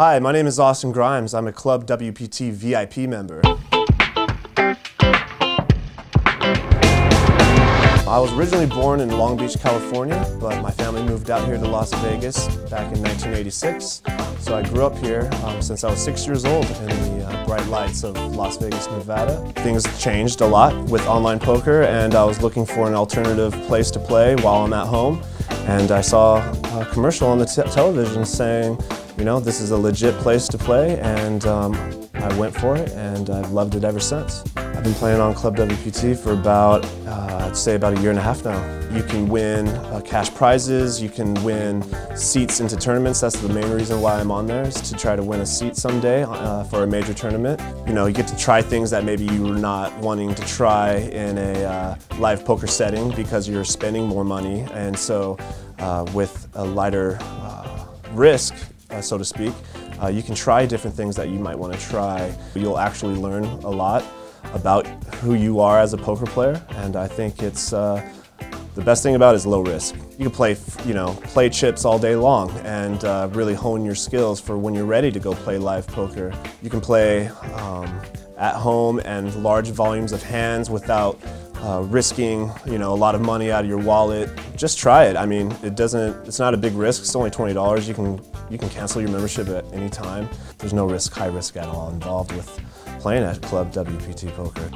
Hi, my name is Austin Grimes. I'm a Club WPT VIP member. I was originally born in Long Beach, California, but my family moved out here to Las Vegas back in 1986. So I grew up here um, since I was six years old in the uh, bright lights of Las Vegas, Nevada. Things changed a lot with online poker and I was looking for an alternative place to play while I'm at home. And I saw a commercial on the television saying, you know, this is a legit place to play and um, I went for it and I've loved it ever since. I've been playing on Club WPT for about, uh, I'd say about a year and a half now. You can win uh, cash prizes, you can win seats into tournaments. That's the main reason why I'm on there, is to try to win a seat someday uh, for a major tournament. You know, you get to try things that maybe you were not wanting to try in a uh, live poker setting because you're spending more money. And so uh, with a lighter uh, risk, uh, so to speak, uh, you can try different things that you might want to try. You'll actually learn a lot about who you are as a poker player, and I think it's uh, the best thing about it is low risk. You can play, you know, play chips all day long and uh, really hone your skills for when you're ready to go play live poker. You can play um, at home and large volumes of hands without uh, risking you know a lot of money out of your wallet. Just try it. I mean, it doesn't. It's not a big risk. It's only twenty dollars. You can you can cancel your membership at any time. There's no risk, high risk at all involved with playing at Club WPT Poker.